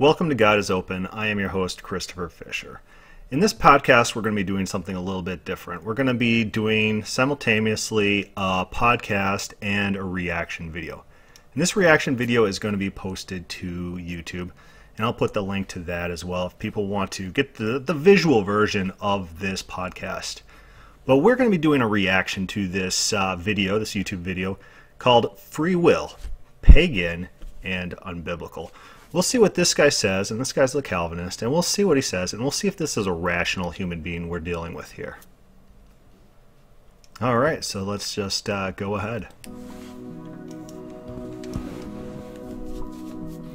Welcome to God is Open. I am your host, Christopher Fisher. In this podcast, we're going to be doing something a little bit different. We're going to be doing simultaneously a podcast and a reaction video. And this reaction video is going to be posted to YouTube, and I'll put the link to that as well if people want to get the, the visual version of this podcast. But we're going to be doing a reaction to this uh, video, this YouTube video, called Free Will, Pagan, and Unbiblical. We'll see what this guy says, and this guy's the Calvinist, and we'll see what he says, and we'll see if this is a rational human being we're dealing with here. All right, so let's just uh, go ahead.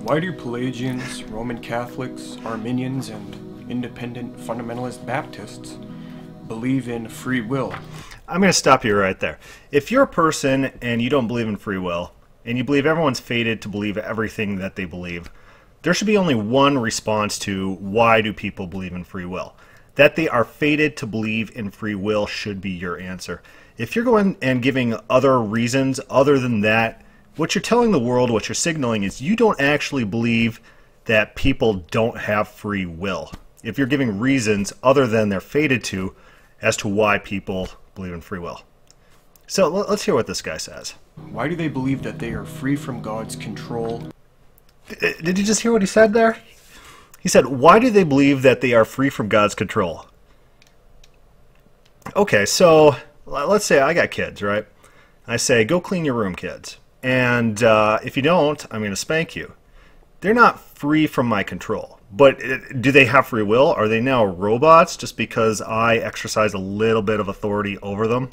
Why do Pelagians, Roman Catholics, Arminians, and independent fundamentalist Baptists believe in free will? I'm going to stop you right there. If you're a person and you don't believe in free will, and you believe everyone's fated to believe everything that they believe, there should be only one response to why do people believe in free will. That they are fated to believe in free will should be your answer. If you're going and giving other reasons other than that, what you're telling the world, what you're signaling is you don't actually believe that people don't have free will. If you're giving reasons other than they're fated to as to why people believe in free will. So let's hear what this guy says. Why do they believe that they are free from God's control did you just hear what he said there? He said, Why do they believe that they are free from God's control? Okay, so let's say I got kids, right? I say, Go clean your room, kids. And uh, if you don't, I'm going to spank you. They're not free from my control. But uh, do they have free will? Are they now robots just because I exercise a little bit of authority over them?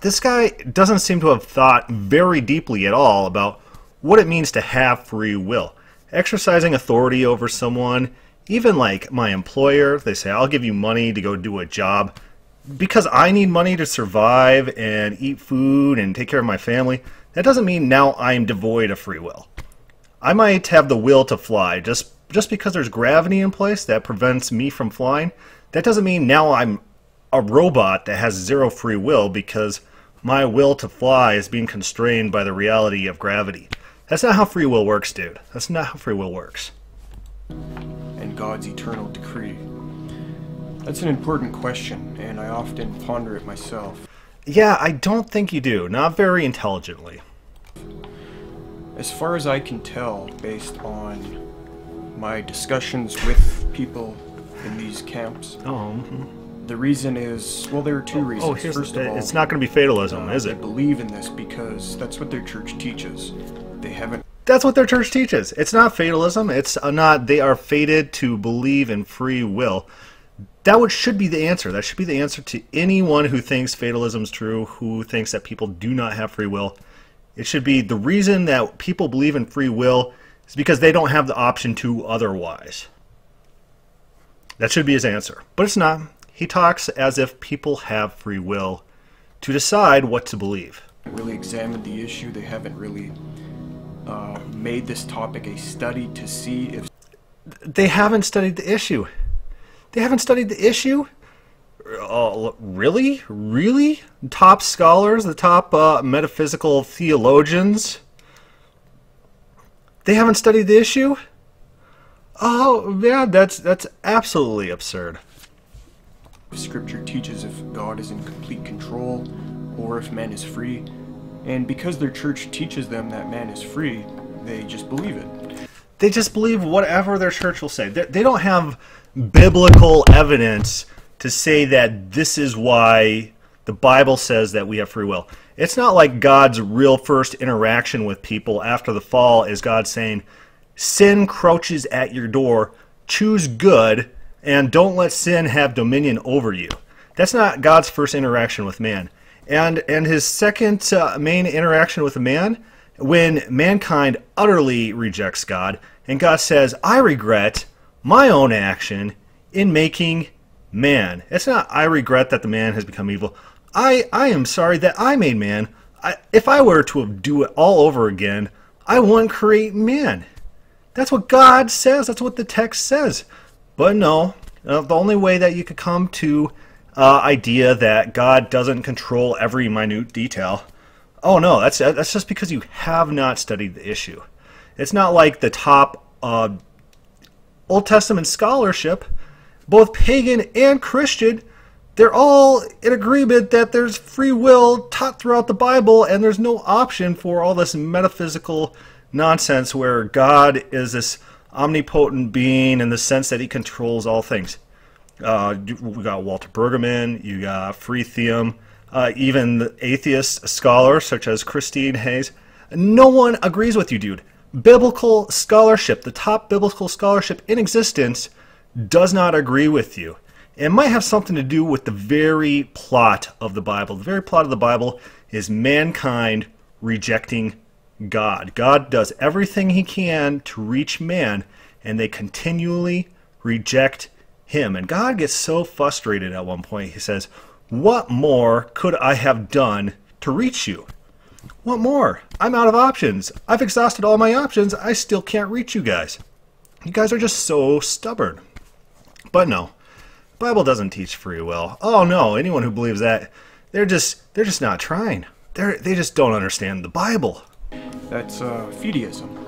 This guy doesn't seem to have thought very deeply at all about what it means to have free will. Exercising authority over someone, even like my employer, they say, I'll give you money to go do a job because I need money to survive and eat food and take care of my family. That doesn't mean now I'm devoid of free will. I might have the will to fly just just because there's gravity in place that prevents me from flying. That doesn't mean now I'm a robot that has zero free will because my will to fly is being constrained by the reality of gravity. That's not how free will works, dude. That's not how free will works. And God's eternal decree. That's an important question, and I often ponder it myself. Yeah, I don't think you do. Not very intelligently. As far as I can tell, based on my discussions with people in these camps, oh, mm-hmm. the reason is well, there are two reasons. Oh, First the, of all, it's not going to be fatalism, uh, is it? They believe in this because that's what their church teaches. They haven't. That's what their church teaches. It's not fatalism. It's uh, not they are fated to believe in free will. That would should be the answer. That should be the answer to anyone who thinks fatalism is true, who thinks that people do not have free will. It should be the reason that people believe in free will is because they don't have the option to otherwise. That should be his answer. But it's not. He talks as if people have free will to decide what to believe. Really examined the issue. They haven't really uh, made this topic a study to see if they haven't studied the issue. They haven't studied the issue. Uh, really, really, top scholars, the top uh, metaphysical theologians. They haven't studied the issue. Oh, yeah, that's that's absolutely absurd. Scripture teaches if God is in complete control, or if man is free, and because their church teaches them that man is free, they just believe it. They just believe whatever their church will say. They don't have biblical evidence to say that this is why the Bible says that we have free will. It's not like God's real first interaction with people after the fall is God saying, Sin crouches at your door, choose good, and don't let sin have dominion over you. That's not God's first interaction with man and and his second uh, main interaction with a man when mankind utterly rejects God and God says, "I regret my own action in making man." It's not I regret that the man has become evil. I I am sorry that I made man. I, if I were to do it all over again, I wouldn't create man. That's what God says. That's what the text says. But no, uh, the only way that you could come to uh, idea that God doesn't control every minute detail. Oh no, that's that's just because you have not studied the issue. It's not like the top uh, Old Testament scholarship, both pagan and Christian, they're all in agreement that there's free will taught throughout the Bible, and there's no option for all this metaphysical nonsense where God is this omnipotent being in the sense that he controls all things. Uh, we got Walter Brueggemann, you got Fretheim, uh, even the atheist scholars such as Christine Hayes. No one agrees with you, dude. Biblical scholarship, the top biblical scholarship in existence, does not agree with you. It might have something to do with the very plot of the Bible. The very plot of the Bible is mankind rejecting God. God does everything he can to reach man, and they continually reject him. And God gets so frustrated at one point, he says, What more could I have done to reach you? What more? I'm out of options. I've exhausted all my options. I still can't reach you guys. You guys are just so stubborn. But no, Bible doesn't teach free will. Oh no, anyone who believes that, they're just they're just not trying. They're they just don't understand the Bible. That's uh, fideism.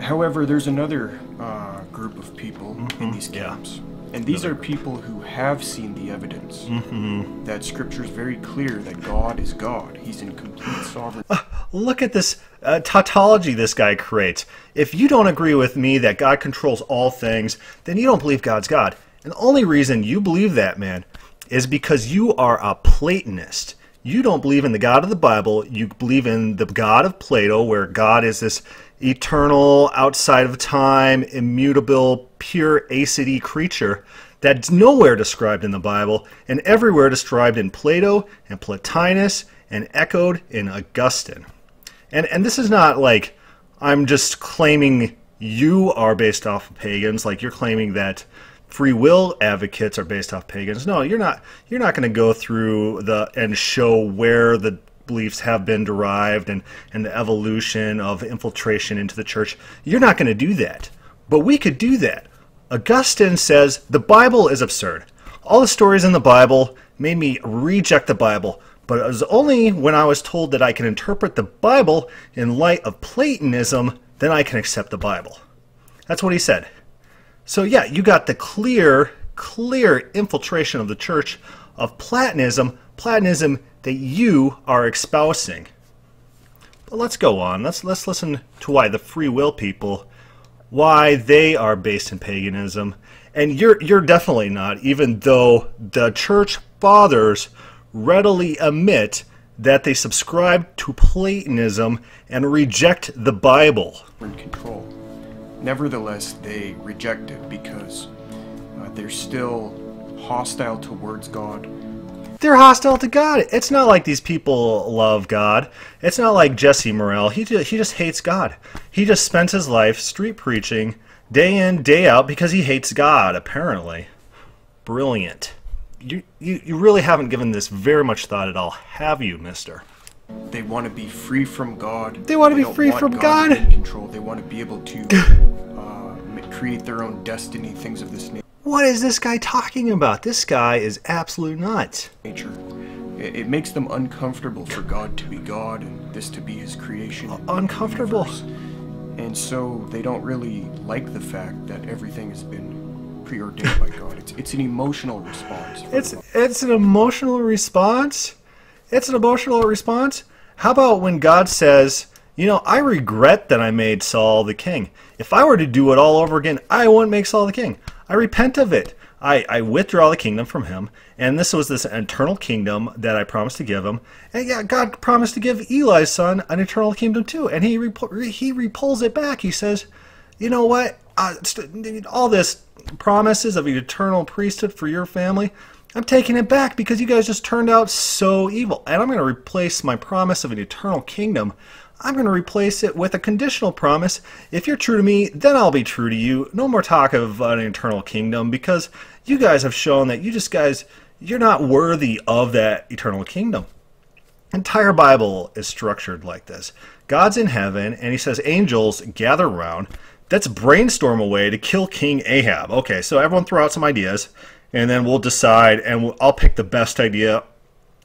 However, there's another uh, group of people in these Yeah. camps. And these are people who have seen the evidence that Scripture is very clear that God is God. He's in complete sovereignty. Look at this uh, tautology this guy creates. If you don't agree with me that God controls all things, then you don't believe God's God. And the only reason you believe that, man, is because you are a Platonist. You don't believe in the God of the Bible. You believe in the God of Plato, where God is this eternal, outside of time, immutable, pure aseity creature that's nowhere described in the Bible and everywhere described in Plato and Plotinus and echoed in Augustine. And and this is not like I'm just claiming you are based off of pagans, like you're claiming that free will advocates are based off pagans. No, you're not you're not going to go through the and show where the beliefs have been derived and, and the evolution of infiltration into the church. You're not going to do that. But we could do that. Augustine says the Bible is absurd. All the stories in the Bible made me reject the Bible, but it was only when I was told that I can interpret the Bible in light of Platonism, then I can accept the Bible. That's what he said. So, yeah, you got the clear, clear infiltration of the church of Platonism, Platonism that you are espousing. But let's go on. Let's let's listen to why the free will people, why they are based in paganism, and you're you're definitely not. Even though the church fathers readily admit that they subscribe to Platonism and reject the Bible. in control. Nevertheless, they reject it because uh, they're still hostile towards God. They're hostile to God. It's not like these people love God. It's not like Jesse Morrell. He just, he just hates God. He just spends his life street preaching day in, day out because he hates God, apparently. Brilliant. You, you, you really haven't given this very much thought at all, have you, mister? They want to be free from God. They wanna be free from to God. in control. They want to be able to create their own destiny, things of this na- What is this guy talking about? This guy is absolute nuts. nature. It, it makes them uncomfortable for God to be God and this to be His creation. and uncomfortable. And so they don't really like the fact that everything has been preordained by God. It's, it's an emotional response. It's them. it's an emotional response. It's an emotional response. How about when God says, "You know, I regret that I made Saul the king. If I were to do it all over again, I wouldn't make Saul the king. I repent of it. I, I withdraw the kingdom from him, and this was this eternal kingdom that I promised to give him. And yeah, God promised to give Eli's son an eternal kingdom too, and he he repulls it back. He says, "You know what? Uh, all this promises of an eternal priesthood for your family." I'm taking it back because you guys just turned out so evil. And I'm going to replace my promise of an eternal kingdom. I'm going to replace it with a conditional promise. If you're true to me, then I'll be true to you. No more talk of uh, an eternal kingdom because you guys have shown that you just guys, you're not worthy of that eternal kingdom. Entire Bible is structured like this. God's in heaven and he says angels gather around. Let's brainstorm a way to kill King Ahab. Okay, so everyone throw out some ideas and then we'll decide and I'll pick the best idea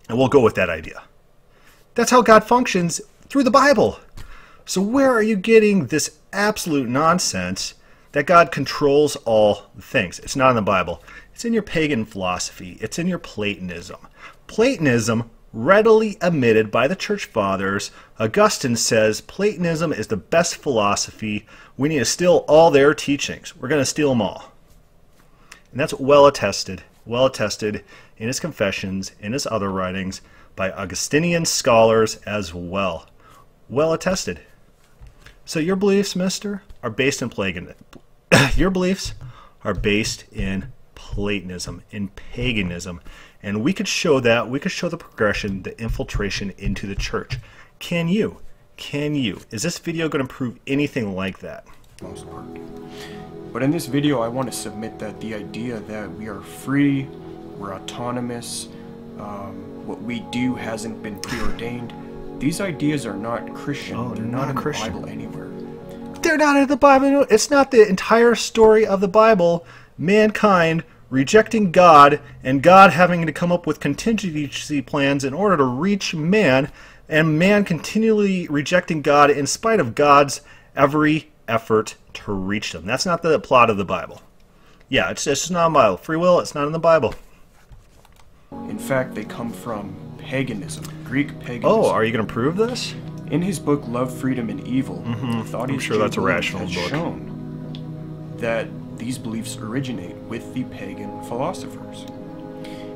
and we'll go with that idea. That's how God functions through the Bible. So where are you getting this absolute nonsense that God controls all things. It's not in the Bible. It's in your pagan philosophy. It's in your Platonism. Platonism readily admitted by the church fathers. Augustine says Platonism is the best philosophy. We need to steal all their teachings. We're going to steal them all. And that's well attested, well attested in his confessions, in his other writings, by Augustinian scholars as well. Well attested. So your beliefs, mister, are based in pagan. your beliefs are based in Platonism, in paganism. And we could show that, we could show the progression, the infiltration into the church. Can you? Can you? Is this video going to prove anything like that? Most part. But in this video, I want to submit that the idea that we are free, we're autonomous, um, what we do hasn't been preordained, these ideas are not Christian. Oh, They're not not, in Christian. the Bible anywhere. They're not in the Bible. It's not the entire story of the Bible. Mankind rejecting God and God having to come up with contingency plans in order to reach man, and man continually rejecting God in spite of God's every effort to reach them. That's not the plot of the Bible. Yeah, it's, it's just not in the Bible. Free will, it's not in the Bible. In fact, they come from paganism, Greek paganism. Oh, are you going to prove this? In his book Love, Freedom, and Evil, mm-hmm. I'm Thaddeus sure that's a rational has book. shown that these beliefs originate with the pagan philosophers.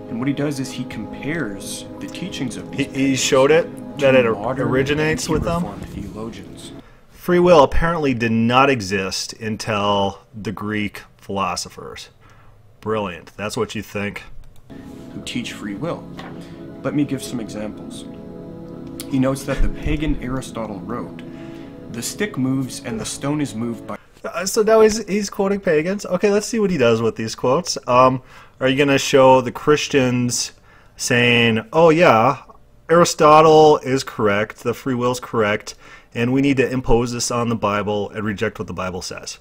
And what he does is he compares the teachings of He, these he pagans showed it that it originates with them. theologians. Free will apparently did not exist until the Greek philosophers. Brilliant. That's what you think. Who teach free will. Let me give some examples. He notes that the pagan Aristotle wrote, The stick moves and the stone is moved by Uh, so now he's he's quoting pagans. Okay, let's see what he does with these quotes. Um, are you going to show the Christians saying, "Oh yeah, Aristotle is correct, the free will is correct, and we need to impose this on the Bible and reject what the Bible says"?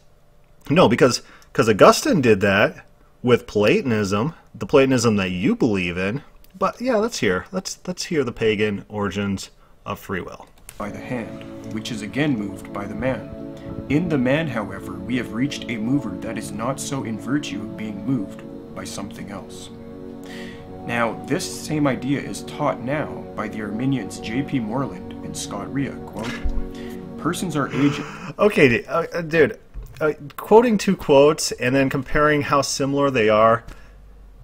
No, because because Augustine did that with Platonism, the Platonism that you believe in. But yeah, let's hear let's let's hear the pagan origins of free will. by the hand, which is again moved by the man. In the man, however, we have reached a mover that is not so in virtue of being moved by something else. Now, this same idea is taught now by the Arminians J.P. Moreland and Scott Rae, quote, Persons are agent, Okay, dude, uh, dude uh, quoting two quotes and then comparing how similar they are,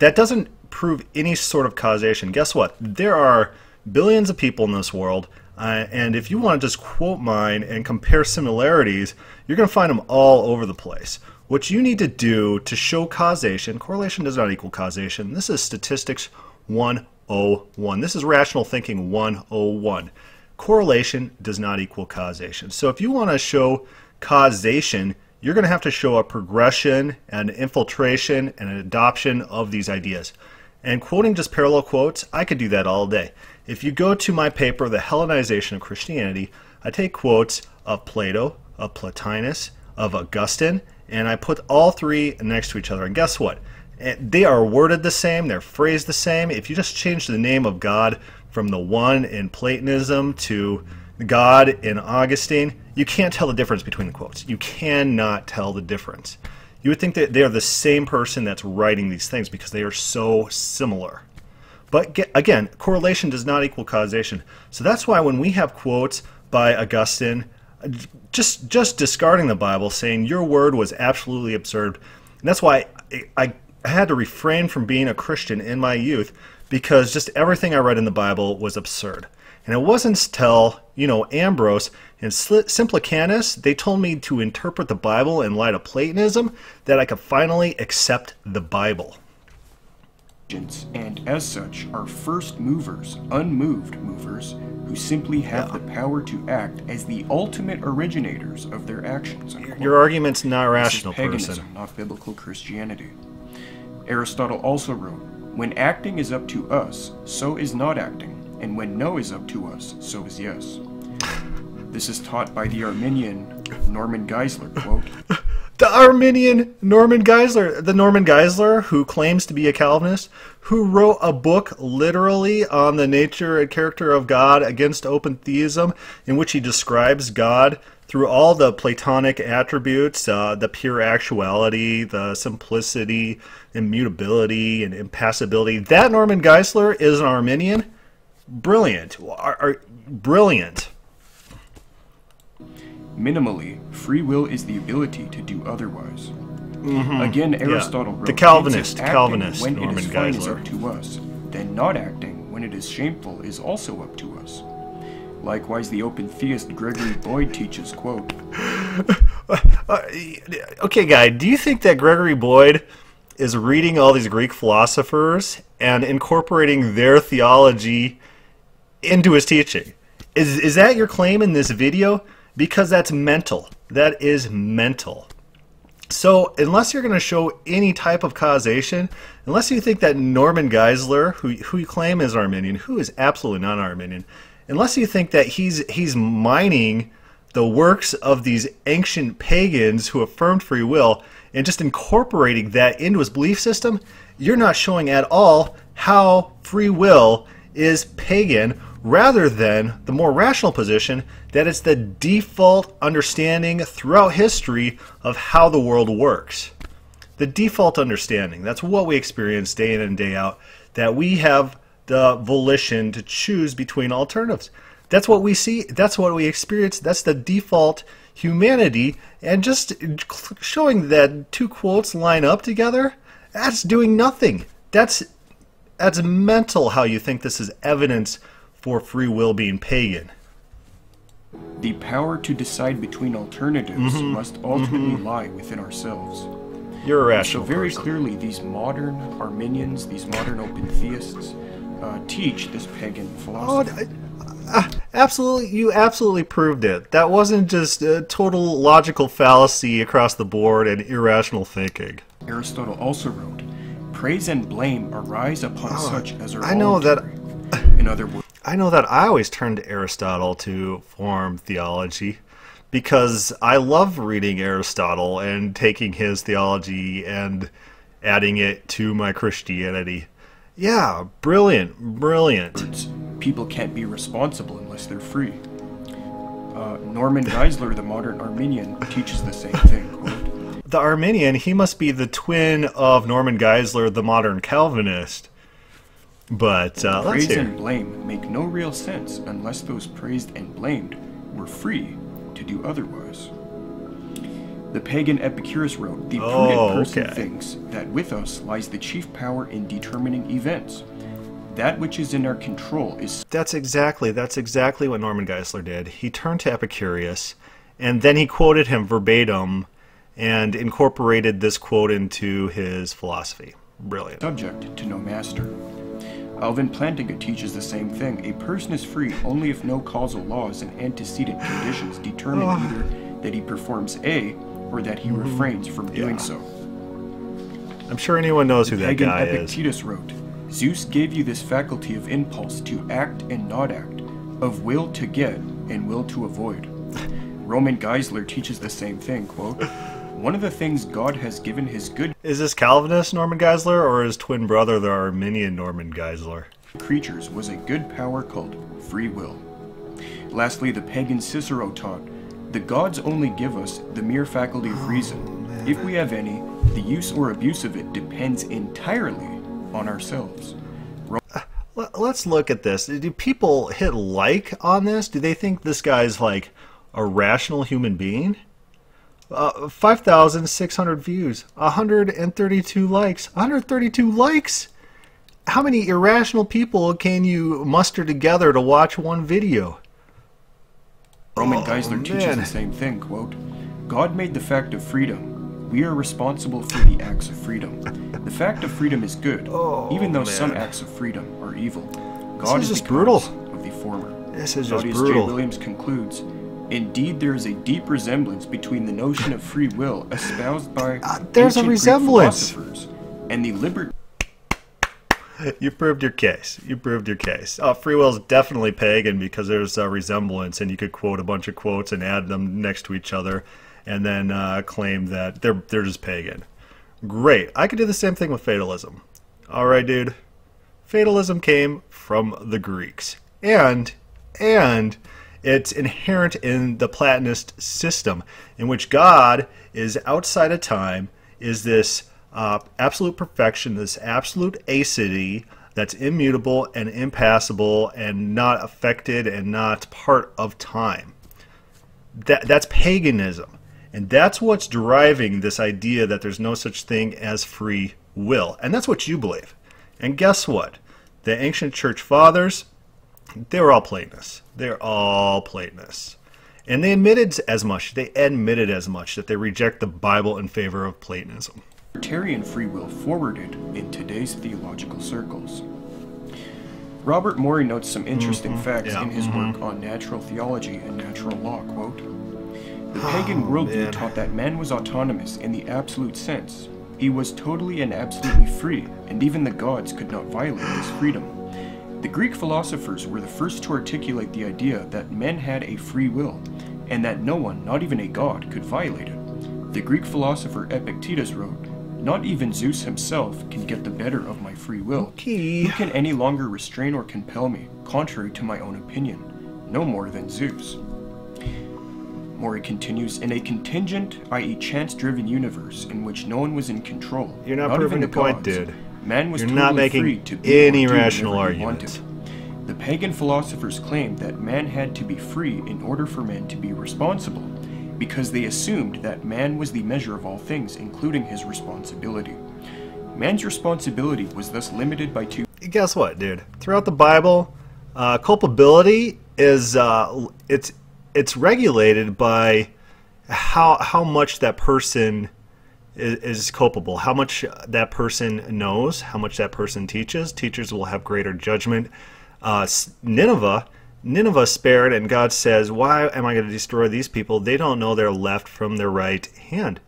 that doesn't prove any sort of causation. Guess what? There are billions of people in this world, uh, and if you want to just quote mine and compare similarities, you're going to find them all over the place. What you need to do to show causation, correlation does not equal causation. This is statistics 101. This is rational thinking 101 correlation does not equal causation. So if you want to show causation, you're going to have to show a progression and infiltration and an adoption of these ideas. And quoting just parallel quotes, I could do that all day. If you go to my paper, The Hellenization of Christianity, I take quotes of Plato, of Plotinus, of Augustine, and I put all three next to each other. And guess what? Eh, They are worded the same, they're phrased the same. If you just change the name of God from the one in Platonism to God in Augustine, you can't tell the difference between the quotes. You cannot tell the difference. You would think that they are the same person that's writing these things because they are so similar. But again, correlation does not equal causation. So that's why when we have quotes by Augustine, just just discarding the Bible, saying your word was absolutely absurd, and that's why I, I had to refrain from being a Christian in my youth because just everything I read in the Bible was absurd. And it wasn't until you know Ambrose and Sli- Simplicianus they told me to interpret the Bible in light of Platonism that I could finally accept the Bible. and as such are first movers, unmoved movers, who simply have the power to act as the ultimate originators of their actions. unquote. Your argument's not This is rational, paganism, person. not biblical Christianity. Aristotle also wrote, When acting is up to us, so is not acting, and when no is up to us, so is yes. This is taught by the Arminian Norman Geisler, quote, The Arminian Norman Geisler, the Norman Geisler who claims to be a Calvinist, who wrote a book literally on the nature and character of God against open theism, in which he describes God through all the Platonic attributes, uh, the pure actuality, the simplicity, immutability, and impassibility. That Norman Geisler is an Arminian. Brilliant. Are, are, brilliant. Minimally, free will is the ability to do otherwise. Mm-hmm. Again, Aristotle wrote, The Calvinist- "Hence, Calvinist when Norman it is fine is up to us, then not acting when it is shameful is also up to us. Likewise, the open theist Gregory Boyd teaches, quote, uh, Okay, guy, do you think that Gregory Boyd is reading all these Greek philosophers and incorporating their theology into his teaching? Is, is that your claim in this video? Because that's mental. That is mental. So, unless you're going to show any type of causation, unless you think that Norman Geisler, who, who you claim is Arminian, who is absolutely not Arminian, unless you think that he's he's mining the works of these ancient pagans who affirmed free will and just incorporating that into his belief system, you're not showing at all how free will is pagan rather than the more rational position that it's the default understanding throughout history of how the world works. The default understanding, that's what we experience day in and day out, that we have the volition to choose between alternatives. That's what we see, that's what we experience, that's the default humanity, and just showing that two quotes line up together, that's doing nothing. That's that's mental how you think this is evidence for free will being pagan. The power to decide between alternatives Mm-hmm. must ultimately lie within ourselves. You're a So very person. clearly, these modern Arminians, these modern open theists, uh, teach this pagan Oh, philosophy. uh, absolutely, you absolutely proved it. That wasn't just a total logical fallacy across the board and irrational thinking. Aristotle also wrote, "Praise and blame arise upon such as are Oh, I know that- In other words, I know that I always turn to Aristotle to form theology because I love reading Aristotle and taking his theology and adding it to my Christianity. Yeah, brilliant, brilliant. people can't be responsible unless they're free. Uh, Norman Geisler, the modern Arminian, teaches the same thing. Quote, The Arminian, he must be the twin of Norman Geisler, the modern Calvinist. But uh, Praise and blame make no real sense unless those praised and blamed were free to do otherwise. The pagan Epicurus wrote, The prudent Oh, person thinks that with us lies the chief power in determining events. That which is in our control is That's exactly that's exactly what Norman Geisler did. He turned to Epicurus, and then he quoted him verbatim, and incorporated this quote into his philosophy. Brilliant. subject to no master. Alvin Plantinga teaches the same thing. A person is free only if no causal laws and antecedent conditions determine either that he performs A or that he mm-hmm. refrains from doing Yeah. so. I'm sure anyone knows who that Pagan guy is. Epictetus wrote, Zeus gave you this faculty of impulse to act and not act, of will to get and will to avoid. Norman Geisler teaches the same thing, quote, One of the things God has given his good Is this Calvinist Norman Geisler or his twin brother, the Arminian Norman Geisler? creatures was a good power called free will. Lastly, the pagan Cicero taught, The gods only give us the mere faculty of oh, reason. If we have any, the use or abuse of it depends entirely on ourselves. Uh, Let- Let's look at this. Do people hit like on this? Do they think this guy's like a rational human being? Uh, 5,600 views, 132 likes. 132 likes? How many irrational people can you muster together to watch one video? Norman Oh, Geisler teaches the same thing, quote, God made the fact of freedom. We are responsible for the acts of freedom. The fact of freedom is good, even though some Oh, acts of freedom are evil. God is is just brutal. of the former. This is just brutal. J. Williams concludes, Indeed, there is a deep resemblance between the notion of free will espoused by Uh, there's a ancient Greek resemblance. philosophers and the liber- You proved your case. You proved your case. Uh, free will is definitely pagan because there's a resemblance, and you could quote a bunch of quotes and add them next to each other, and then uh, claim that they're they're just pagan. Great. I could do the same thing with fatalism. All right, dude. Fatalism came from the Greeks, and and It's inherent in the Platonist system, in which God is outside of time, is this uh, absolute perfection, this absolute aseity that's immutable and impassible and not affected and not part of time. That, that's paganism. And that's what's driving this idea that there's no such thing as free will. And that's what you believe. And guess what? The ancient church fathers, they were all Platonists. They're all Platonists. And they admitted as much, they admitted as much, that they reject the Bible in favor of Platonism. Libertarian free will forwarded in today's theological circles. Robert Morey notes some interesting Mm-hmm. facts Yeah, in his mhm. work on natural theology and natural law. Quote, the pagan Oh, worldview man. taught that man was autonomous in the absolute sense. He was totally and absolutely free, and even the gods could not violate his freedom. The Greek philosophers were the first to articulate the idea that men had a free will, and that no one, not even a god, could violate it. The Greek philosopher Epictetus wrote, Not even Zeus himself can get the better of my free will. Okay. Who can any longer restrain or compel me, contrary to my own opinion? No more than Zeus. Morey continues, in a contingent, i.e. chance-driven universe in which no one was in control, You're not even proving the the point, gods, dude. Man was You're totally not making free to be any rational argument. The pagan philosophers claimed that man had to be free in order for man to be responsible, because they assumed that man was the measure of all things, including his responsibility. Man's responsibility was thus limited by two guess what, dude? Throughout the Bible, uh, culpability is uh, it's it's regulated by how how much that person is, culpable, how much that person knows, how much that person teaches. Teachers will have greater judgment. Uh, Nineveh, Nineveh spared, and God says, "Why am I going to destroy these people? They don't know their left from their right hand."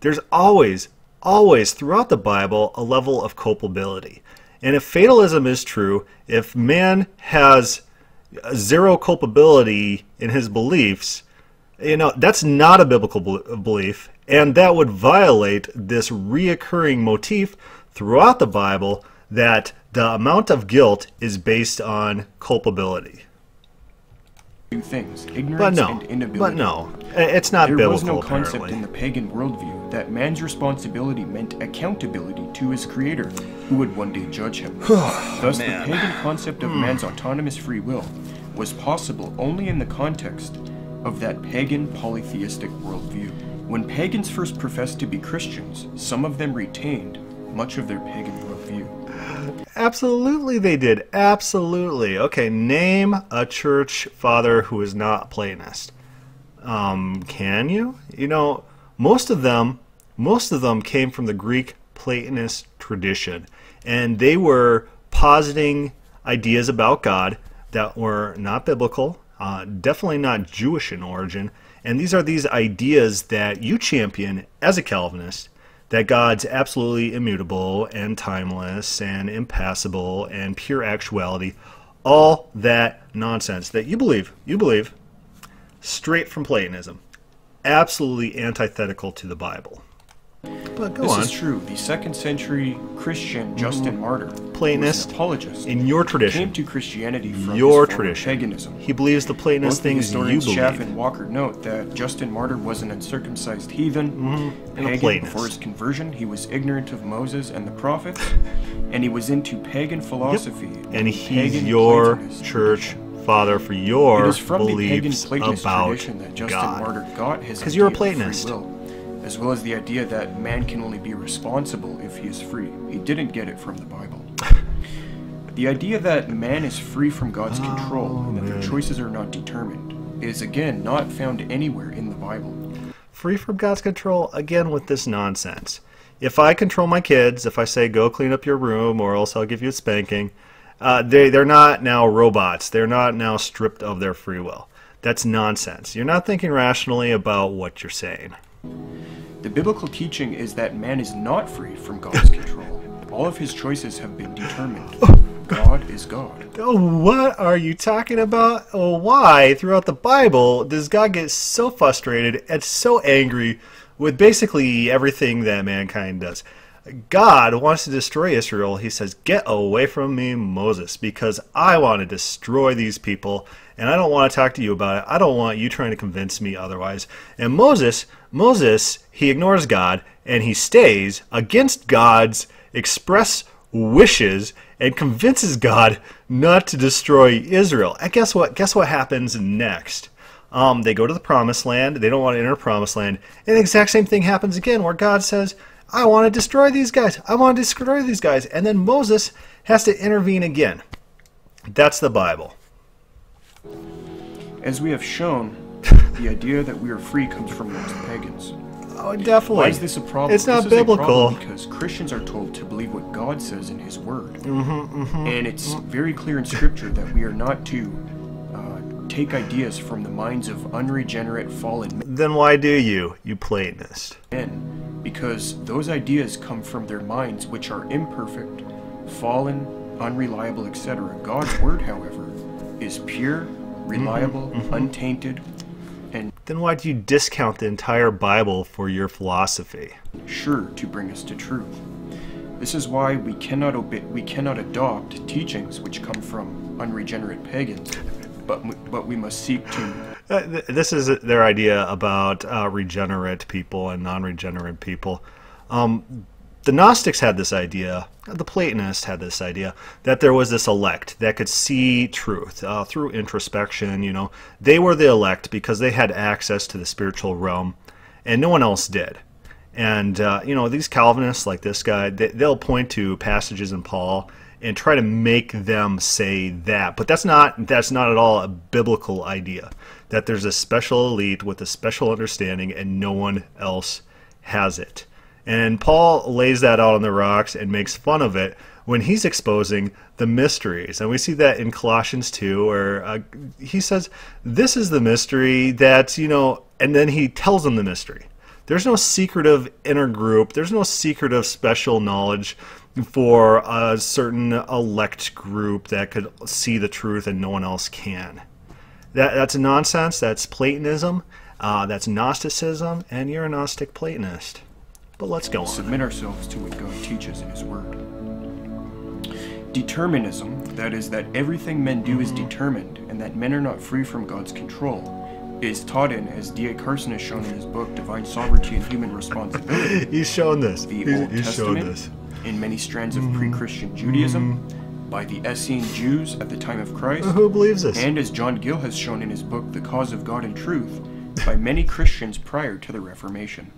There's always, always throughout the Bible a level of culpability. And if fatalism is true, if man has zero culpability in his beliefs, you know, that's not a biblical belief, and that would violate this reoccurring motif throughout the Bible that the amount of guilt is based on culpability. things ignorance But no, and inability. but no, it's not There biblical. was no concept apparently. in the pagan worldview that man's responsibility meant accountability to his creator, who would one day judge him. Oh, Thus, the pagan concept of hmm. man's autonomous free will was possible only in the context of that pagan polytheistic worldview. When pagans first professed to be Christians, some of them retained much of their pagan worldview. Absolutely, they did. Absolutely. Okay, name a church father who is not Platonist. Um, can you? You know, most of them, most of them came from the Greek Platonist tradition, and they were positing ideas about God that were not biblical, uh, definitely not Jewish in origin, and these are these ideas that you champion as a Calvinist that God's absolutely immutable and timeless and impassible and pure actuality, all that nonsense that you believe, you believe, straight from Platonism, absolutely antithetical to the Bible. But go This on. is true. The second century Christian Justin Martyr, Mm-hmm. Platonist, apologist, In your tradition, came to Christianity from your tradition, paganism. he believes the Platonist Both the things you Schaff believe. and Walker note that Justin Martyr was an uncircumcised heathen, Mm-hmm. and a pagan Platonist. before his conversion. He was ignorant of Moses and the prophets, and he was into pagan philosophy. And he's pagan your Platonist church tradition. father for your It is from the pagan Platonist about tradition that Justin God. Martyr got his 'Cause you're a free Platonist. will, as well as the idea that man can only be responsible if he is free. He didn't get it from the Bible. The idea that man is free from God's control and that their choices are not determined is again not found anywhere in the Bible. free from God's control again with this nonsense. If I control my kids, if I say go clean up your room or else I'll give you a spanking, uh, they they're not now robots. They're not now stripped of their free will. That's nonsense. You're not thinking rationally about what you're saying. The biblical teaching is that man is not free from God's control. All of his choices have been determined. Oh, God is God. Oh, what are you talking about? Oh, why throughout the Bible does God get so frustrated and so angry with basically everything that mankind does? God wants to destroy Israel. He says, Get away from me, Moses, because I want to destroy these people and I don't want to talk to you about it. I don't want you trying to convince me otherwise. And Moses, Moses, he ignores God and he stays against God's express wishes and convinces God not to destroy Israel. And guess what? Guess what happens next? Um, they go to the promised land. They don't want to enter promised land. And the exact same thing happens again where God says, I want to destroy these guys. I want to destroy these guys. And then Moses has to intervene again. That's the Bible. As we have shown, the idea that we are free comes from most pagans. Oh, definitely. Why is this a problem? It's not This biblical. because Christians are told to believe what God says in His Word, Mm-hmm, and it's very clear in Scripture that we are not to uh, take ideas from the minds of unregenerate, fallen men. Then why do you, you Platonist? men, because those ideas come from their minds, which are imperfect, fallen, unreliable, etc. God's Word, however, is pure, reliable, Mm-hmm, untainted, and Then why do you discount the entire Bible for your philosophy? sure to bring us to truth. This is why we cannot obey, we cannot adopt teachings which come from unregenerate pagans, but m- but we must seek to Uh, th- this is their idea about uh, regenerate people and non-regenerate people. Um, the Gnostics had this idea, the Platonists had this idea that there was this elect that could see truth uh, through introspection. You know, they were the elect because they had access to the spiritual realm, and no one else did. And uh, you know, these Calvinists, like this guy, they, they'll point to passages in Paul and try to make them say that. But that's not that's not at all a biblical idea. That there's a special elite with a special understanding, and no one else has it. And Paul lays that out on the rocks and makes fun of it when he's exposing the mysteries. And we see that in Colossians 2, where uh, he says, This is the mystery that, you know, and then he tells them the mystery. There's no secretive inner group, there's no secretive special knowledge for a certain elect group that could see the truth and no one else can. That, that's nonsense, that's Platonism, uh, that's Gnosticism, and you're a Gnostic Platonist. But let's go on. submit ourselves to what God teaches in His Word. Determinism, that is, that everything men do is determined and that men are not free from God's control, is taught in, as D.A. Carson has shown in his book Divine Sovereignty and Human Responsibility, He's shown this. the He's, Old he's shown Testament, this. in many strands of pre Christian mm-hmm. Judaism, by the Essene Jews at the time of Christ, Who believes this? and as John Gill has shown in his book The Cause of God and Truth, by many Christians prior to the Reformation.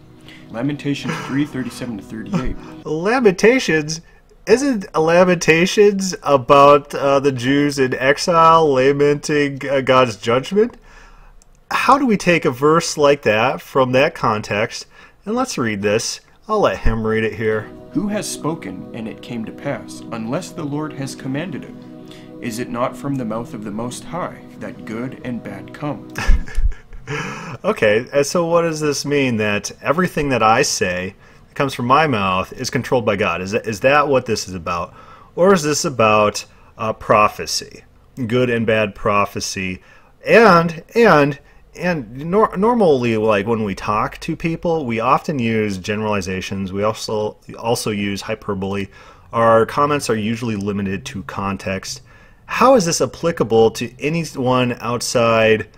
Lamentations 3 37 to 38. Lamentations isn't Lamentations about uh, the Jews in exile lamenting uh, God's judgment? How do we take a verse like that from that context? And let's read this. I'll let him read it here. Who has spoken, and it came to pass, unless the Lord has commanded it? Is it not from the mouth of the Most High that good and bad come? Okay, so what does this mean? That everything that I say that comes from my mouth is controlled by God? Is that, is that what this is about? Or is this about uh, prophecy? Good and bad prophecy. And, and, and nor- normally, like when we talk to people, we often use generalizations. We also also use hyperbole. Our comments are usually limited to context. How is this applicable to anyone outside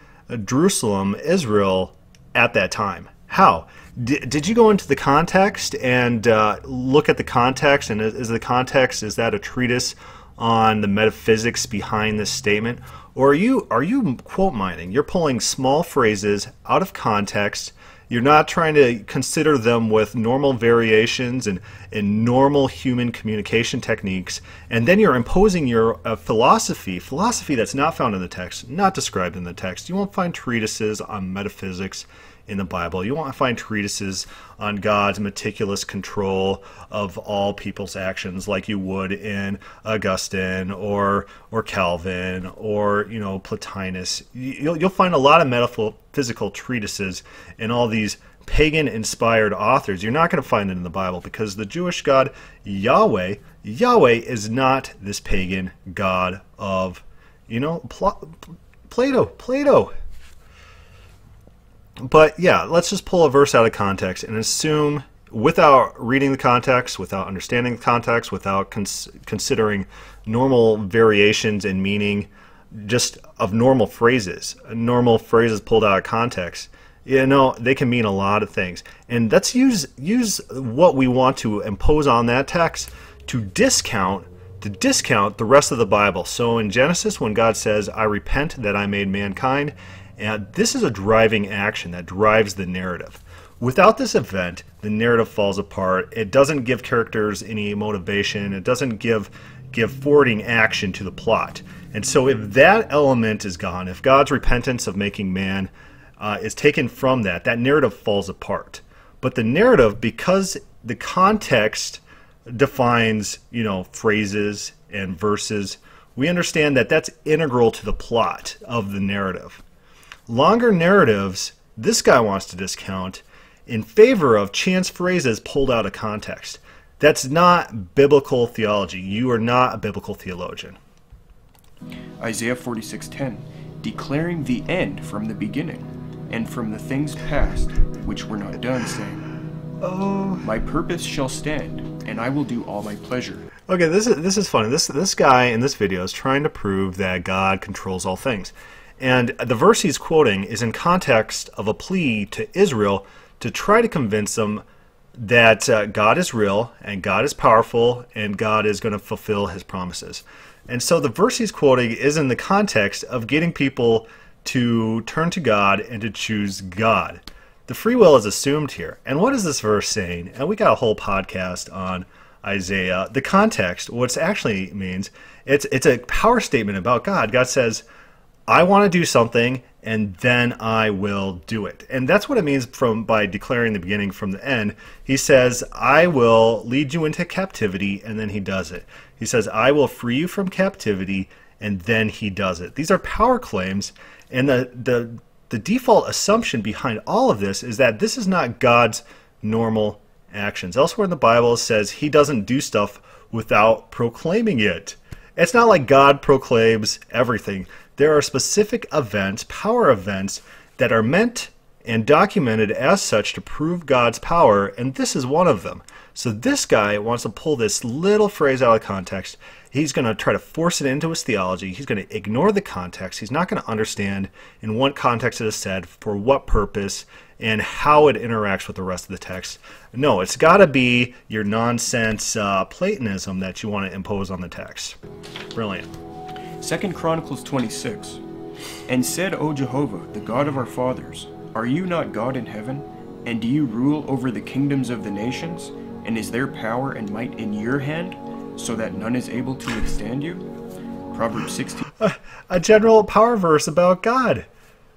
Jerusalem, Israel, at that time? How? D- did you go into the context and uh, look at the context? And is, is the context is that a treatise on the metaphysics behind this statement, or are you are you quote mining? You're pulling small phrases out of context. You're not trying to consider them with normal variations and, and normal human communication techniques, and then you're imposing your uh, philosophy, philosophy that's not found in the text, not described in the text. You won't find treatises on metaphysics in the Bible. You won't find treatises on God's meticulous control of all people's actions like you would in Augustine or or Calvin or you know Plotinus. You'll, you'll find a lot of metaphysical treatises in all these pagan inspired authors. You're not going to find it in the Bible because the Jewish God Yahweh Yahweh is not this pagan god of you know Pl- Plato Plato but yeah, let's just pull a verse out of context and assume, without reading the context, without understanding the context, without cons- considering normal variations in meaning, just of normal phrases, normal phrases pulled out of context. You know, they can mean a lot of things. And let's use use what we want to impose on that text to discount to discount the rest of the Bible. So in Genesis, when God says, I repent that I made mankind, and this is a driving action that drives the narrative. Without this event, the narrative falls apart. It doesn't give characters any motivation. It doesn't give give forwarding action to the plot. And so if that element is gone, if God's repentance of making man uh, is taken from that, that narrative falls apart. But the narrative, because the context defines, you know, phrases and verses, we understand that that's integral to the plot of the narrative. Longer narratives, this guy wants to discount in favor of chance phrases pulled out of context. That's not biblical theology. You are not a biblical theologian. Isaiah 46:10, declaring the end from the beginning, and from the things past which were not done, saying, Oh, My purpose shall stand, and I will do all my pleasure. Okay, this is this is funny. This this guy in this video is trying to prove that God controls all things. And the verse he's quoting is in context of a plea to Israel to try to convince them that uh, God is real and God is powerful and God is going to fulfill his promises. And so the verse he's quoting is in the context of getting people to turn to God and to choose God. The free will is assumed here. And what is this verse saying? And we got a whole podcast on Isaiah. The context, what it actually means, it's it's a power statement about God. God says, I want to do something and then I will do it. And that's what it means from by declaring the beginning from the end. He says, I will lead you into captivity and then he does it. He says, I will free you from captivity and then he does it. These are power claims and the the the default assumption behind all of this is that this is not God's normal actions. Elsewhere in the Bible it says he doesn't do stuff without proclaiming it. It's not like God proclaims everything. There are specific events, power events, that are meant and documented as such to prove God's power, and this is one of them. So this guy wants to pull this little phrase out of context. He's going to try to force it into his theology. He's going to ignore the context. He's not going to understand in what context it is said, for what purpose, and how it interacts with the rest of the text. No, it's got to be your nonsense uh, Platonism that you want to impose on the text. Brilliant. Second Chronicles 26. And said, O Jehovah, the God of our fathers, Are you not God in heaven? And do you rule over the kingdoms of the nations? And is there power and might in your hand, so that none is able to withstand you? Proverbs 16. A general power verse about God.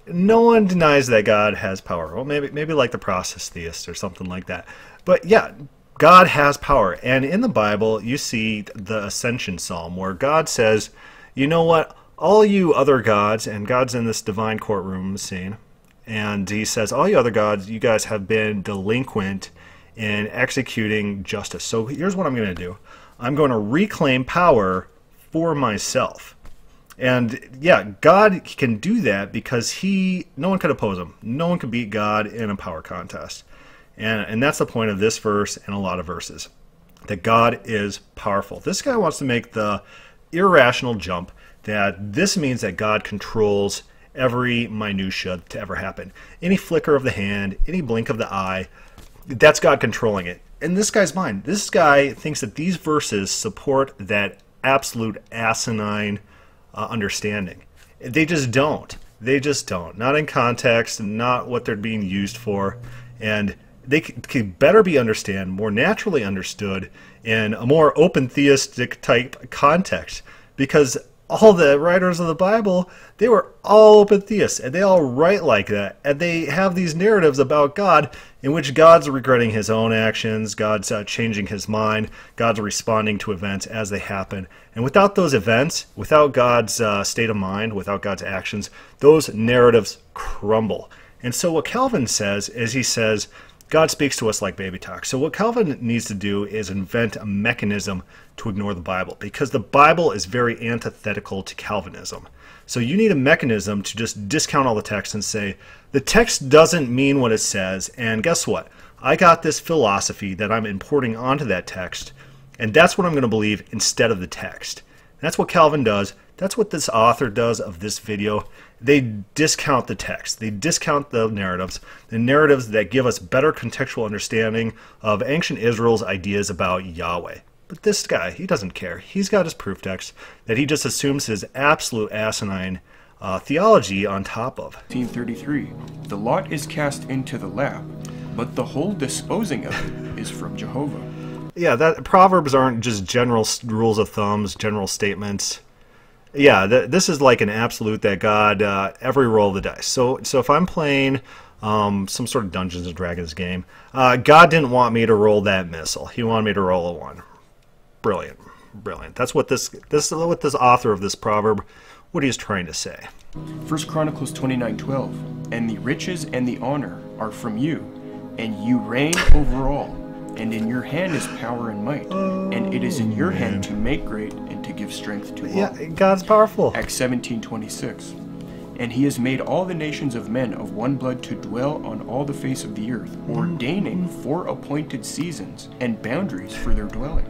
No one denies that God has power. Well, maybe maybe like the process theist or something like that. But yeah, God has power. And in the Bible, you see the Ascension Psalm where God says, you know what? All you other gods, and God's in this divine courtroom scene, and he says, all you other gods, you guys have been delinquent in executing justice. So here's what I'm going to do I'm going to reclaim power for myself. And yeah, God can do that because he, no one could oppose him. No one could beat God in a power contest. And, and that's the point of this verse and a lot of verses that God is powerful. This guy wants to make the irrational jump that this means that God controls every minutia to ever happen. Any flicker of the hand, any blink of the eye, that's God controlling it. In this guy's mind, this guy thinks that these verses support that absolute asinine uh, understanding. They just don't. They just don't. Not in context, not what they're being used for. And they could better be understood, more naturally understood in a more open theistic type context. Because all the writers of the Bible, they were all open theists, and they all write like that. And they have these narratives about God in which God's regretting his own actions, God's uh, changing his mind, God's responding to events as they happen. And without those events, without God's uh, state of mind, without God's actions, those narratives crumble. And so what Calvin says is he says, God speaks to us like baby talk. So what Calvin needs to do is invent a mechanism to ignore the Bible because the Bible is very antithetical to Calvinism. So you need a mechanism to just discount all the text and say the text doesn't mean what it says and guess what? I got this philosophy that I'm importing onto that text and that's what I'm going to believe instead of the text. That's what Calvin does. That's what this author does of this video. They discount the text. They discount the narratives, the narratives that give us better contextual understanding of ancient Israel's ideas about Yahweh. But this guy, he doesn't care. He's got his proof text that he just assumes his absolute asinine uh, theology on top of. 1933. The lot is cast into the lap, but the whole disposing of it is from Jehovah. Yeah, that proverbs aren't just general rules of thumbs, general statements. Yeah, th- this is like an absolute that God uh, every roll of the dice. So, so if I'm playing um, some sort of Dungeons and Dragons game, uh, God didn't want me to roll that missile. He wanted me to roll a one. Brilliant, brilliant. That's what this this is what this author of this proverb, what he's trying to say. 1 Chronicles 29:12. And the riches and the honor are from you, and you reign over all. And in your hand is power and might, and it is in your hand to make great give strength to all. Yeah, God's powerful. Acts 17:26. And he has made all the nations of men of one blood to dwell on all the face of the earth, ordaining four appointed seasons and boundaries for their dwelling.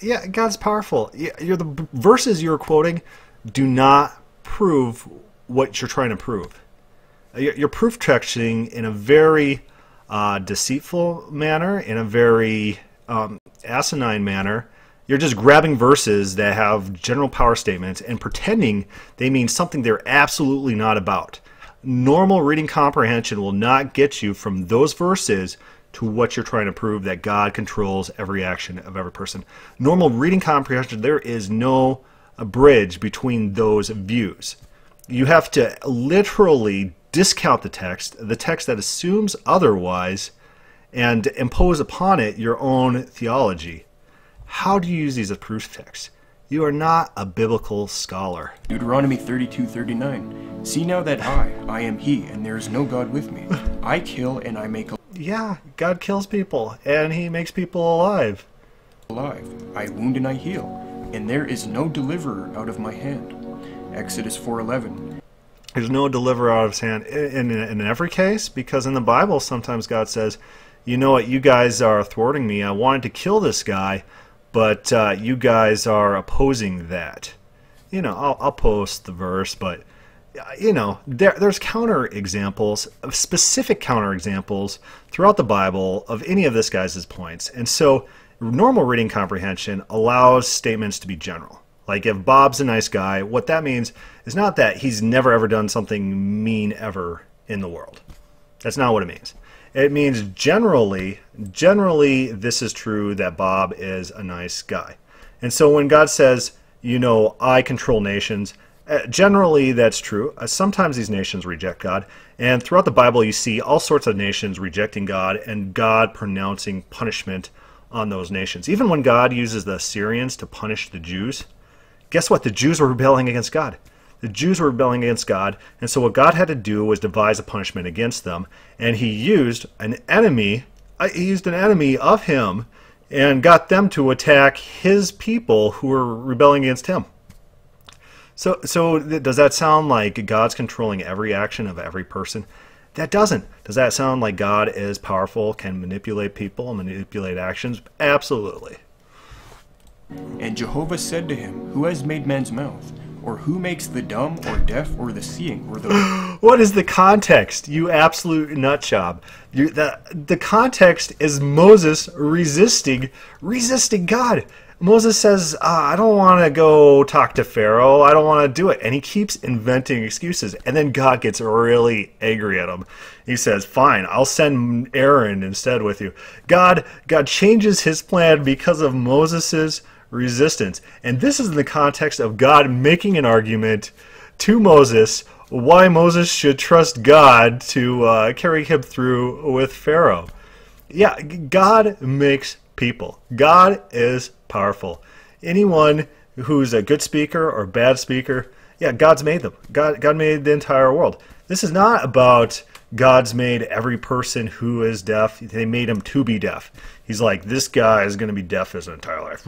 Yeah, God's powerful. You're the verses you're quoting do not prove what you're trying to prove. Uh, You're you're proof texting in a very uh, deceitful manner, in a very um, asinine manner. You're just grabbing verses that have general power statements and pretending they mean something they're absolutely not about. Normal reading comprehension will not get you from those verses to what you're trying to prove that God controls every action of every person. Normal reading comprehension, there is no bridge between those views. You have to literally discount the text, the text that assumes otherwise, and impose upon it your own theology. How do you use these as proof texts? You are not a biblical scholar. Deuteronomy 32:39. See now that I, I am he, and there is no God with me. I kill and I make alive. Yeah, God kills people and he makes people alive. alive. I wound and I heal, and there is no deliverer out of my hand. Exodus 4:11. There's no deliverer out of his hand in, in, in every case because in the Bible sometimes God says, you know what, you guys are thwarting me. I wanted to kill this guy, but uh, you guys are opposing that. You know, I'll, I'll post the verse, but uh, you know, there, there's counter examples, specific counter examples throughout the Bible of any of this guy's points. And so normal reading comprehension allows statements to be general. Like if Bob's a nice guy, what that means is not that he's never ever done something mean ever in the world. That's not what it means. It means generally, generally this is true that Bob is a nice guy. And so when God says, you know, I control nations, uh, generally that's true. Uh, sometimes these nations reject God. And throughout the Bible, you see all sorts of nations rejecting God and God pronouncing punishment on those nations. Even when God uses the Assyrians to punish the Jews, guess what? The Jews were rebelling against God. The Jews were rebelling against God, and so what God had to do was devise a punishment against them, and He used an enemy. uh, He used an enemy of Him, and got them to attack His people who were rebelling against Him. So, so does that sound like God's controlling every action of every person? That doesn't. Does that sound like God is powerful, can manipulate people, manipulate actions? Absolutely. And Jehovah said to him, Who has made man's mouth? Or who makes the dumb or deaf or the seeing or the What is the context? You absolute nut job. You, the the context is Moses resisting resisting God. Moses says, uh, "I don't want to go talk to Pharaoh. I don't want to do it," and he keeps inventing excuses. And then God gets really angry at him. He says, "Fine, I'll send Aaron instead with you." God God changes his plan because of Moses's resistance, and this is in the context of God making an argument to Moses why Moses should trust God to uh, carry him through with Pharaoh. Yeah, God makes people. God is powerful. Anyone who's a good speaker or bad speaker, yeah, God's made them. God, God made the entire world. This is not about God's made every person who is deaf. They made him to be deaf. He's like, this guy is going to be deaf his entire life.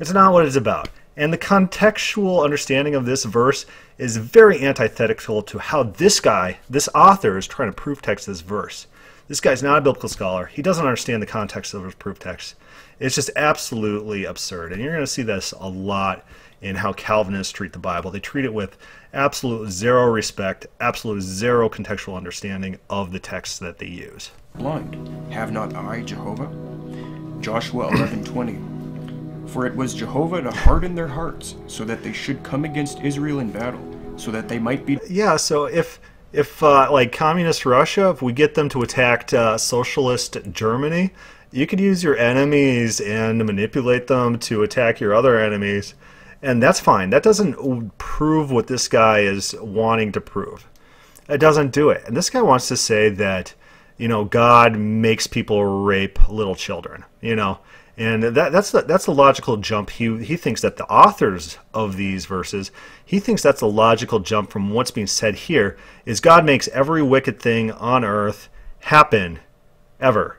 It's not what it's about. And the contextual understanding of this verse is very antithetical to how this guy, this author, is trying to proof text this verse. This guy's not a biblical scholar. He doesn't understand the context of his proof text. It's just absolutely absurd. And you're going to see this a lot in how Calvinists treat the Bible. They treat it with absolute zero respect, absolute zero contextual understanding of the texts that they use. Blind, have not I Jehovah? Joshua 11:20. For it was Jehovah to harden their hearts, so that they should come against Israel in battle, so that they might be. Yeah, so if if uh, like communist Russia, if we get them to attack uh, socialist Germany, you could use your enemies and manipulate them to attack your other enemies, and that's fine. That doesn't prove what this guy is wanting to prove. It doesn't do it. And this guy wants to say that, you know, God makes people rape little children. You know, and that, that's the, that's the logical jump. He he thinks that the authors of these verses, he thinks that's the logical jump from what's being said here is God makes every wicked thing on earth happen, ever.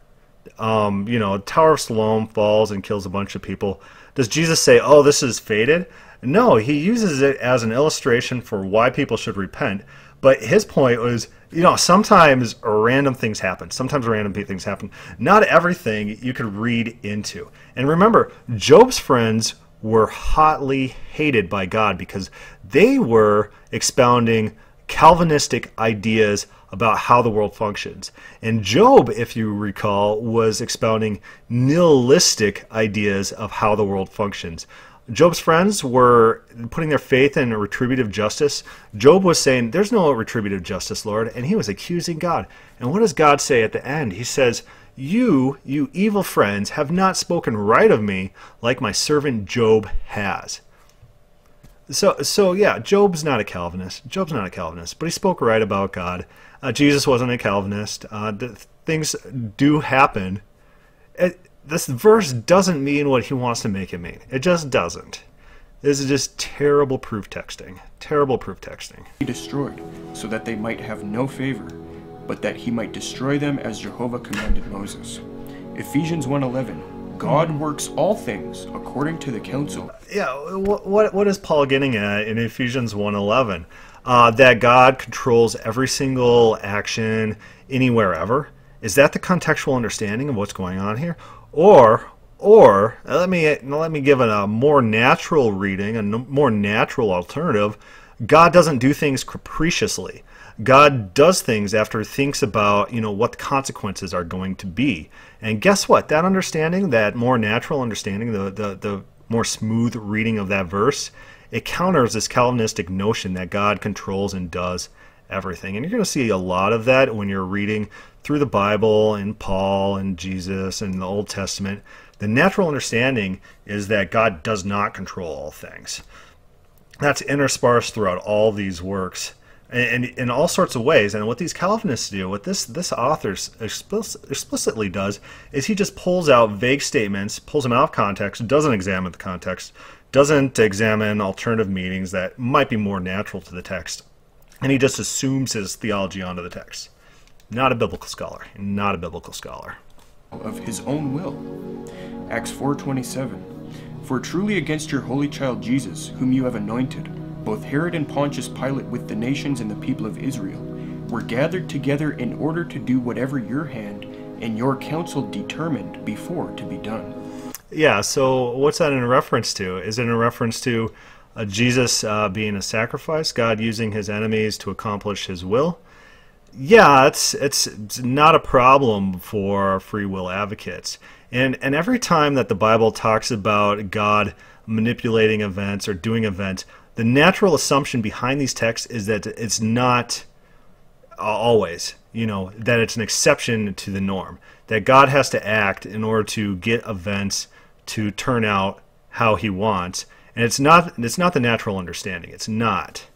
Um, you know, Tower of Siloam falls and kills a bunch of people. Does Jesus say, "Oh, this is faded? No, he uses it as an illustration for why people should repent. But his point was you know, sometimes random things happen. Sometimes random things happen. Not everything you could read into. And remember, Job's friends were hotly hated by God because they were expounding Calvinistic ideas about how the world functions. And Job, if you recall, was expounding nihilistic ideas of how the world functions. Job's friends were putting their faith in retributive justice. Job was saying, There's no retributive justice, Lord, and he was accusing God. And what does God say at the end? He says, You, you evil friends, have not spoken right of me like my servant Job has. So, so yeah, Job's not a Calvinist. Job's not a Calvinist, but he spoke right about God. Uh, Jesus wasn't a Calvinist. Uh, things do happen. It, this verse doesn't mean what he wants to make it mean. It just doesn't. This is just terrible proof texting. Terrible proof texting. He destroyed, so that they might have no favor, but that he might destroy them as Jehovah commanded Moses. Ephesians 1.11 God works all things according to the counsel. Yeah, what, what, what is Paul getting at in Ephesians 1.11? Uh, that God controls every single action anywhere ever? Is that the contextual understanding of what's going on here? Or, or let me let me give it a more natural reading, a more natural alternative. God doesn't do things capriciously. God does things after he thinks about, you know, what the consequences are going to be. And guess what? That understanding, that more natural understanding, the, the, the more smooth reading of that verse, it counters this Calvinistic notion that God controls and does everything. And you're going to see a lot of that when you're reading through the Bible and Paul and Jesus and the Old Testament. The natural understanding is that God does not control all things. That's interspersed throughout all these works and in all sorts of ways. And what these Calvinists do, what this this author explicitly does, is he just pulls out vague statements, pulls them out of context, doesn't examine the context, doesn't examine alternative meanings that might be more natural to the text, and he just assumes his theology onto the text. Not a biblical scholar. Not a biblical scholar. Of his own will. Acts 4.27 For truly against your holy child Jesus, whom you have anointed, both Herod and Pontius Pilate with the nations and the people of Israel, were gathered together in order to do whatever your hand and your counsel determined before to be done. Yeah, so what's that in reference to? Is it in reference to uh, Jesus uh, being a sacrifice, God using his enemies to accomplish his will? Yeah, it's, it's, it's not a problem for free will advocates. And and every time that the Bible talks about God manipulating events or doing events, the natural assumption behind these texts is that it's not always, you know, that it's an exception to the norm. That God has to act in order to get events to turn out how he wants. And it's not it's not the natural understanding. It's not.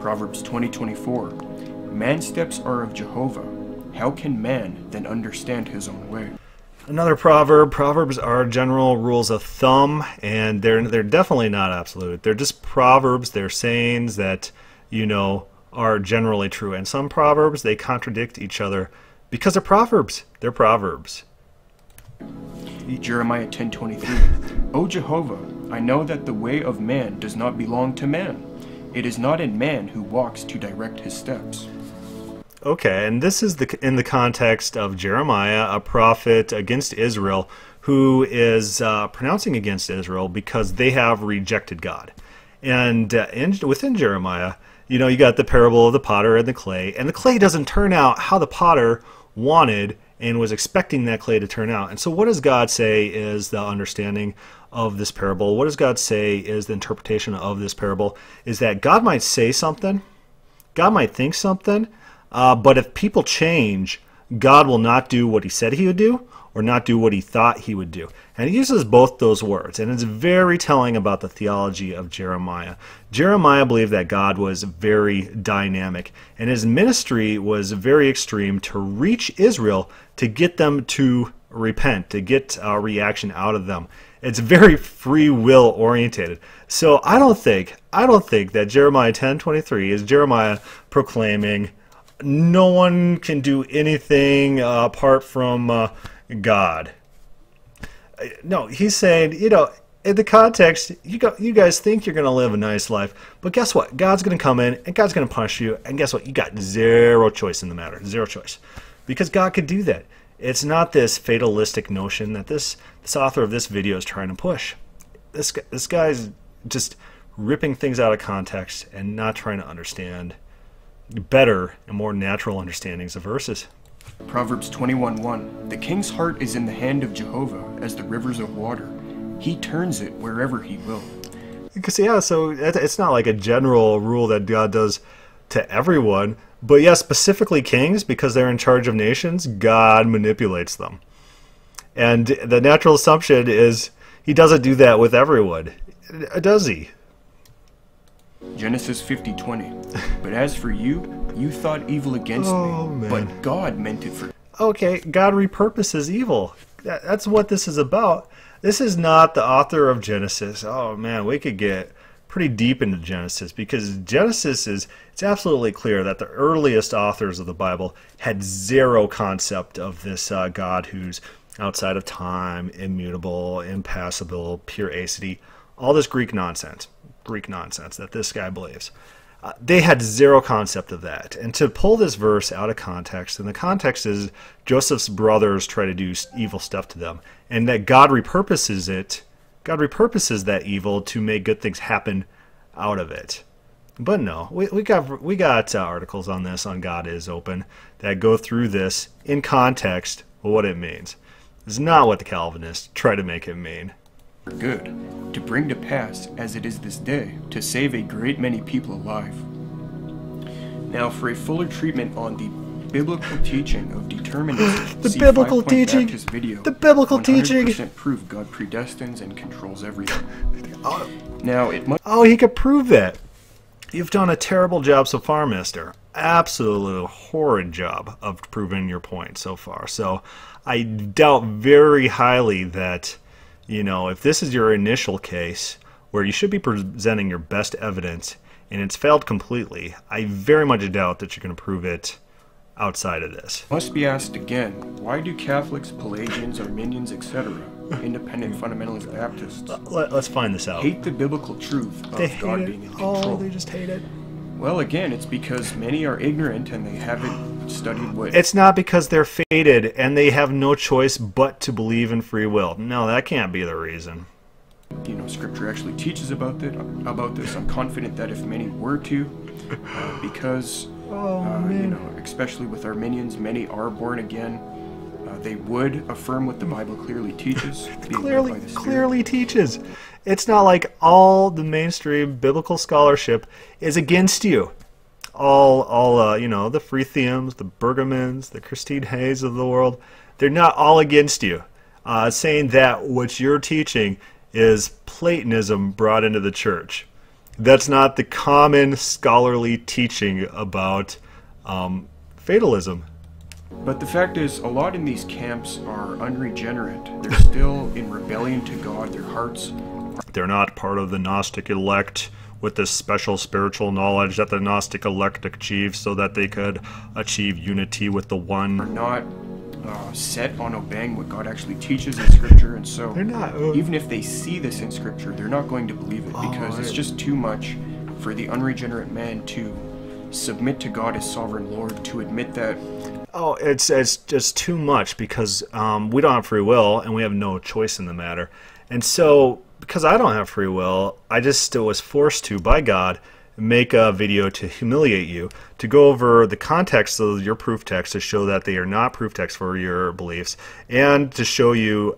Proverbs 20:24 20, Man's steps are of Jehovah. How can man then understand his own way? Another proverb. Proverbs are general rules of thumb, and they're they're definitely not absolute. They're just proverbs. They're sayings that you know are generally true. And some proverbs they contradict each other because they're proverbs. They're proverbs. Jeremiah 10:23 O Jehovah, I know that the way of man does not belong to man it is not in man who walks to direct his steps. Okay, and this is the in the context of Jeremiah, a prophet against Israel, who is uh, pronouncing against Israel because they have rejected God. And uh, in, within Jeremiah, you know, you got the parable of the potter and the clay, and the clay doesn't turn out how the potter wanted and was expecting that clay to turn out. And so, what does God say is the understanding of this parable? What does God say is the interpretation of this parable? Is that God might say something, God might think something, uh, but if people change, God will not do what he said he would do or not do what he thought he would do. And he uses both those words, and it's very telling about the theology of Jeremiah. Jeremiah believed that God was very dynamic, and his ministry was very extreme to reach Israel to get them to repent, to get a reaction out of them. It's very free will orientated. So I don't think I don't think that Jeremiah 10:23 is Jeremiah proclaiming no one can do anything uh, apart from uh, God. Uh, no, he's saying, you know, in the context, you go, you guys think you're going to live a nice life, but guess what? God's going to come in and God's going to punish you, and guess what? You got zero choice in the matter, zero choice, because God could do that. It's not this fatalistic notion that this this author of this video is trying to push. This this guy's just ripping things out of context and not trying to understand better and more natural understandings of verses. Proverbs 21:1 The king's heart is in the hand of Jehovah as the rivers of water. He turns it wherever he will. Because yeah, so it's not like a general rule that God does to everyone, but yeah, specifically kings because they're in charge of nations, God manipulates them. And the natural assumption is he doesn't do that with everyone. Does he? Genesis 50:20 But as for you, you thought evil against Oh, me, man. but God meant it for okay, God repurposes evil. That, that's what this is about. This is not the author of Genesis. Oh man, we could get pretty deep into Genesis because Genesis is it's absolutely clear that the earliest authors of the Bible had zero concept of this uh, God who's outside of time, immutable, impassible, pure aseity, all this Greek nonsense, Greek nonsense that this guy believes. Uh, they had zero concept of that. And to pull this verse out of context, and the context is Joseph's brothers try to do evil stuff to them, and that God repurposes it, God repurposes that evil to make good things happen out of it. But no, we, we got we got uh, articles on this on God is Open that go through this in context what it means. It's not what the Calvinists try to make it mean. Good, to bring to pass as it is this day, to save a great many people alive. Now, for a fuller treatment on the biblical teaching of determinism, The biblical teaching. Video, The biblical teaching. 100% proof God predestines and controls everything. Oh. Now, it must Oh, he could prove that. You've done a terrible job so far, mister. Absolute horrid job of proving your point so far. So I doubt very highly that, you know, if this is your initial case where you should be presenting your best evidence and it's failed completely, I very much doubt that you're going to prove it outside of this. must be asked again, why do Catholics, Pelagians, Arminians, etc., independent fundamentalist Baptists, Let, us find this out. hate the biblical truth of they God hate being it. in control? Oh, they just hate it. Well, again, it's because many are ignorant and they haven't studied what It's not because they're fated and they have no choice but to believe in free will. No, that can't be the reason. you know Scripture actually teaches about that. About this, I'm confident that if many were to, uh, because Oh, uh, you know, especially with Arminians, many are born again. Uh, they would affirm what the Bible clearly teaches, clearly by the Spirit. clearly teaches. It's not like all the mainstream biblical scholarship is against you. All all uh, you know, the Fretheims, the Brueggemanns, the Christine Hayes of the world, they're not all against you. Uh, saying that what you're teaching is Platonism brought into the church. That's not the common scholarly teaching about um, fatalism. But the fact is, a lot in these camps are unregenerate. They're still in rebellion to God. Their hearts They're not part of the Gnostic elect with this special spiritual knowledge that the Gnostic elect achieved so that they could achieve unity with the one are not uh, set on obeying what God actually teaches in Scripture, and so They're not, uh, even if they see this in Scripture, they're not going to believe it because it's just too much for the unregenerate man to submit to God as sovereign Lord, to admit that Oh, it's it's just too much because um, we don't have free will and we have no choice in the matter. And so, because I don't have free will, I just still was forced to by God make a video to humiliate you, to go over the context of your proof text to show that they are not proof text for your beliefs, and to show you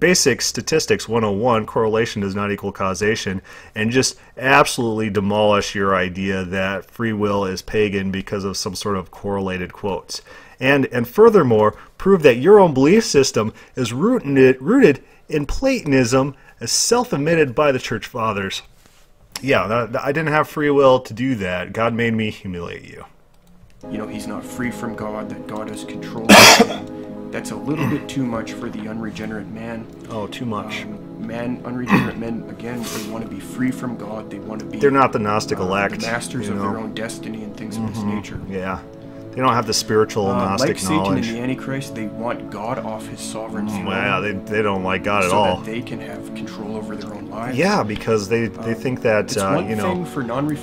basic statistics 101 correlation does not equal causation and just absolutely demolish your idea that free will is pagan because of some sort of correlated quotes. And and furthermore prove that your own belief system is rooted rooted in platonism as self-admitted by the church fathers yeah i didn't have free will to do that god made me humiliate you you know he's not free from god that god has control that's a little bit too much for the unregenerate man. Oh, too much. Um, man, unregenerate men, again, they want to be free from God. They want to be. They're not the Gnostic uh, elect. The masters of know? their own destiny and things mm-hmm. of this mm-hmm. nature. Yeah. They don't have the spiritual uh, Gnostic like Satan knowledge. and the Antichrist, they want God off his sovereign throne. yeah, they, they don't like God so at all. That they can have control over their own lives. Yeah, because they, they um, think that uh, you know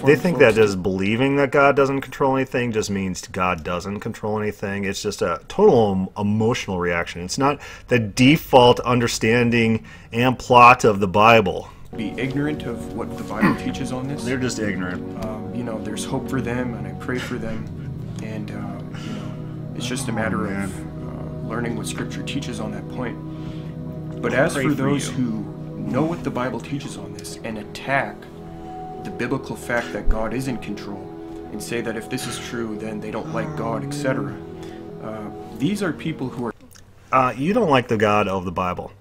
they think that just believing that God doesn't control anything just means God doesn't control anything. It's just a total emotional reaction. It's not the default understanding and plot of the Bible be ignorant of what the Bible teaches on this. They're just ignorant. Um, you know, there's hope for them, and I pray for them and uh, you know, it's just a matter oh, of uh, learning what Scripture teaches on that point. But as for those who know what the Bible teaches on this and attack the biblical fact that God is in control and say that if this is true, then they don't like God, etc. Uh, these are people who are. Uh, you don't like the God of the Bible.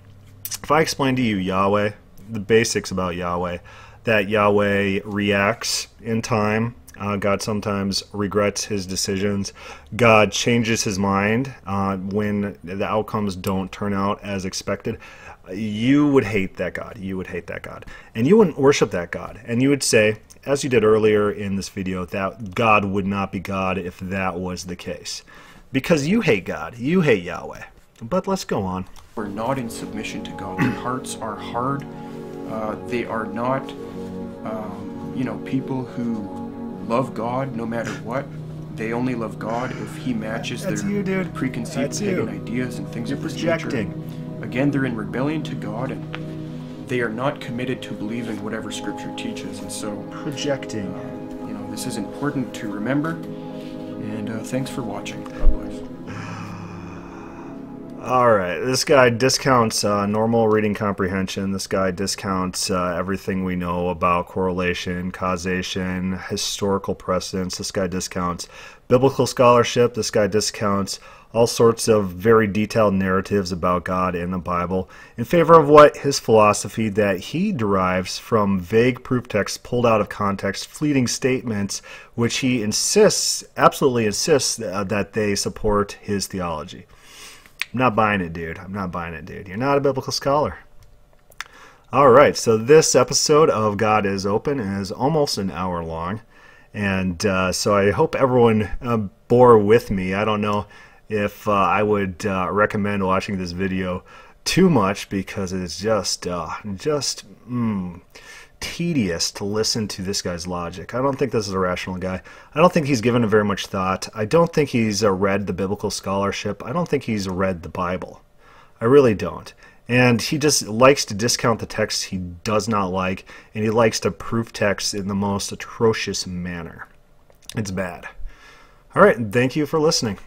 If I explain to you Yahweh, the basics about Yahweh, that Yahweh reacts in time uh, God sometimes regrets his decisions. God changes his mind uh, when the outcomes don't turn out as expected. You would hate that God. You would hate that God. And you wouldn't worship that God. And you would say, as you did earlier in this video, that God would not be God if that was the case. Because you hate God. You hate Yahweh. But let's go on. We're not in submission to God. Our hearts are hard. Uh, they are not, um, you know, people who love God no matter what. They only love God if He matches That's their you, preconceived That's pagan you. ideas and things You're of this projecting. nature. Again, they're in rebellion to God and they are not committed to believing whatever Scripture teaches. And so, projecting. Uh, you know, this is important to remember. And uh, thanks for watching. God bless. All right, this guy discounts uh, normal reading comprehension. This guy discounts uh, everything we know about correlation, causation, historical precedents. This guy discounts biblical scholarship. This guy discounts all sorts of very detailed narratives about God in the Bible in favor of what his philosophy that he derives from vague proof texts pulled out of context, fleeting statements, which he insists, absolutely insists, uh, that they support his theology. I'm not buying it, dude. I'm not buying it, dude. You're not a biblical scholar. All right, so this episode of God is Open is almost an hour long. And uh, so I hope everyone uh, bore with me. I don't know if uh, I would uh, recommend watching this video too much because it's just, uh, just, mm, tedious to listen to this guy's logic. I don't think this is a rational guy. I don't think he's given it very much thought. I don't think he's uh, read the biblical scholarship. I don't think he's read the Bible. I really don't. And he just likes to discount the texts he does not like, and he likes to proof texts in the most atrocious manner. It's bad. All right, thank you for listening.